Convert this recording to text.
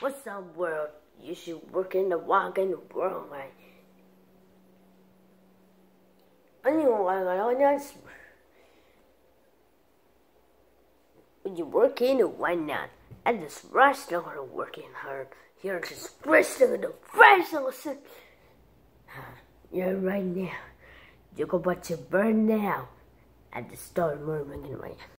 What's up, world? You should work in the walk in the world, right? Anyway, I just when you work in it, why not? And this wrestling are working hard. You're just wrestling the fresh listen. You're right now. You go but to burn now. At the start moving in my